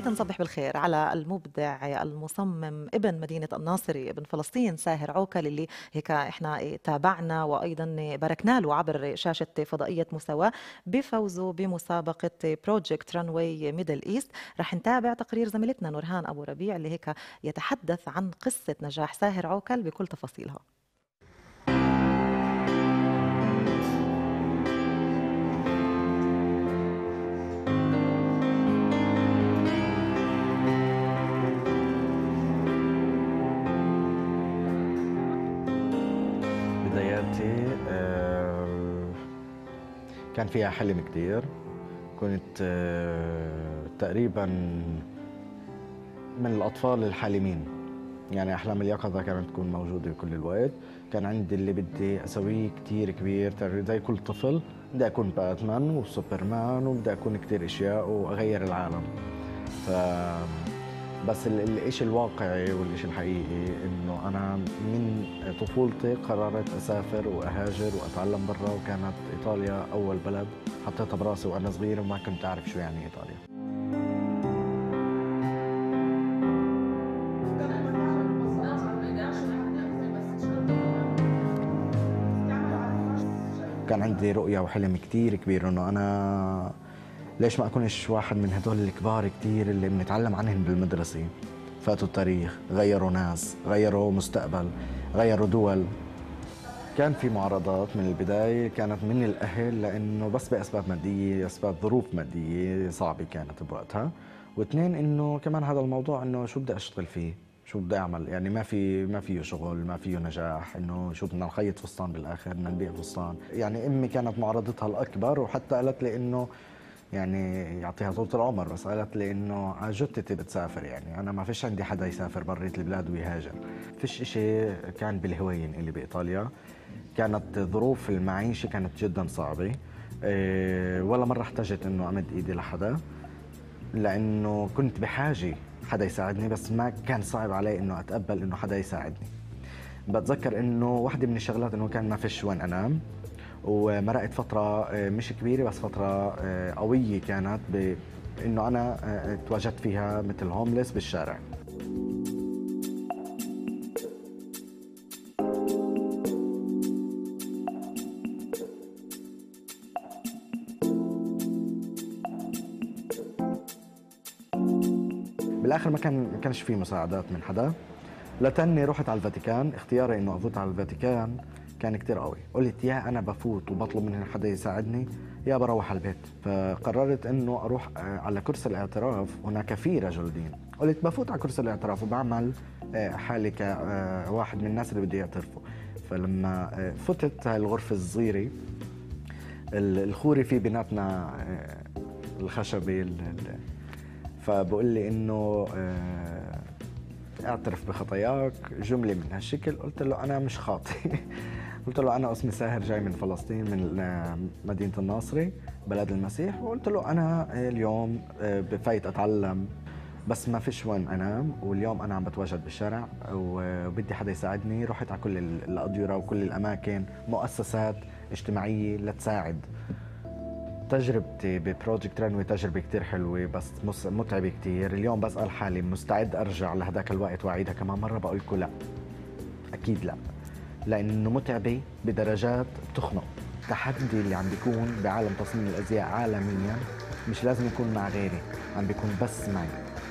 بداية نصبح بالخير على المبدع المصمم ابن مدينة الناصري ابن فلسطين ساهر عوكل اللي هيك إحنا تابعنا وأيضا باركنا له عبر شاشة فضائية مساواة بفوزه بمسابقة Project Runway Middle East رح نتابع تقرير زميلتنا نورهان أبو ربيع اللي هيك يتحدث عن قصة نجاح ساهر عوكل بكل تفاصيلها. كان فيها حلم كتير. كنت آه، تقريبا من الأطفال الحالمين. يعني أحلام اليقظة كانت تكون موجودة كل الوقت. كان عندي اللي بدي أسويه كتير كبير زي كل طفل. بدي أكون باتمان وسوبرمان وبدي أكون كتير أشياء وأغير العالم. ف بس ال- الإشي الواقعي والإشي الحقيقي إنه أنا من طفولتي قررت أسافر وأهاجر وأتعلم برا وكانت إيطاليا أول بلد حطيتها براسي وأنا صغير وما كنت أعرف شو يعني إيطاليا. كان عندي رؤية وحلم كتير كبير إنه أنا ليش ما أكونش واحد من هدول الكبار كتير اللي بنتعلم عنهم بالمدرسة؟ فاتوا التاريخ غيروا ناس غيروا مستقبل غيروا دول. كان في معارضات من البداية كانت من الأهل لأنه بس بأسباب مادية أسباب ظروف مادية صعبة كانت بوقتها. واثنين إنه كمان هذا الموضوع إنه شو بدي أشتغل فيه؟ شو بدي أعمل؟ يعني ما في ما فيه شغل ما فيه نجاح إنه شو بدنا نخيط فستان بالآخر بدنا نبيع فستان. يعني أمي كانت معارضتها الأكبر وحتى قالت لي إنه يعني يعطيها طول العمر بس قالت لي إنه جثتي بتسافر يعني. أنا ما فيش عندي حدا يسافر بريت البلاد ويهاجر. فيش إشي كان بالهوين اللي بإيطاليا. كانت ظروف المعيشة كانت جدا صعبة. إيه، ولا مرة احتجت إنه أمد إيدي لحدا لأنه كنت بحاجة حدا يساعدني بس ما كان صعب علي إنه أتقبل إنه حدا يساعدني. بتذكر إنه واحدة من الشغلات إنه كان ما فيش وين أنام. ومرقت فترة آه، مش كبيرة بس فترة آه، قوية كانت بإنه أنا آه، تواجدت فيها مثل هومليس بالشارع. بالآخر ما كان ما كانش في مساعدات من حدا. لتني رحت على الفاتيكان اختياري إنه أفوت على الفاتيكان. كان كتير قوي. قلت يا أنا بفوت وبطلب من حدا يساعدني يا بروح على البيت. فقررت إنه أروح آه، على كرسي الاعتراف. هناك في رجل دين. قلت بفوت على كرسي الاعتراف وبعمل آه، حالي كواحد من الناس اللي بده يعترفوا فلما آه، فتت هاي الغرفه الصغيرة ال- الخوري في بيناتنا آه، الخشبي ال- ال- فبقول لي إنه آه، اعترف بخطاياك جملة من هالشكل. قلت له أنا مش خاطي قلت له أنا اسمي ساهر جاي من فلسطين من مدينة الناصري بلد المسيح. وقلت له أنا اليوم آه، بفايت أتعلم بس ما فيش وين أنام. واليوم أنا عم بتواجد بالشارع وبدي حدا يساعدني. رحت على كل ال- الأديرة وكل الأماكن مؤسسات اجتماعية لتساعد. تجربتي ب Project Runway تجربة كتير حلوة بس متعبة كتير. اليوم بسأل حالي مستعد أرجع لهداك الوقت وأعيدها كمان مرة؟ بقول لكم لا. أكيد لا. لأنه متعبة بدرجات بتخنق التحدي اللي عم بيكون بعالم تصميم الأزياء عالميا مش لازم يكون مع غيري عم بيكون بس معي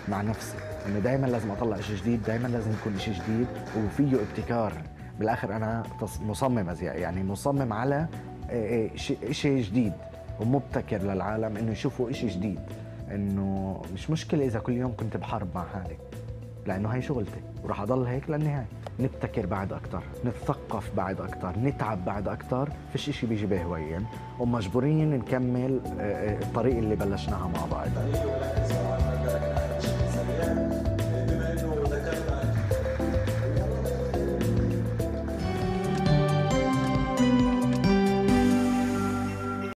مع نفسي. إنه دائما لازم أطلع شيء جديد دائما لازم يكون شيء جديد وفيه ابتكار. بالآخر أنا مصمم أزياء يعني مصمم على إيه إيه شيء جديد ومبتكر للعالم إنه يشوفوا شيء جديد. إنه مش مشكلة إذا كل يوم كنت بحارب مع حالي لأنه هي شغلتي وراح أضل هيك للنهاية. نبتكر بعد أكثر نتثقف بعد أكثر نتعب بعد أكثر فيش إشي بيجي بهوين ومجبورين نكمل آه، آه، الطريق اللي بلشناها مع بعض.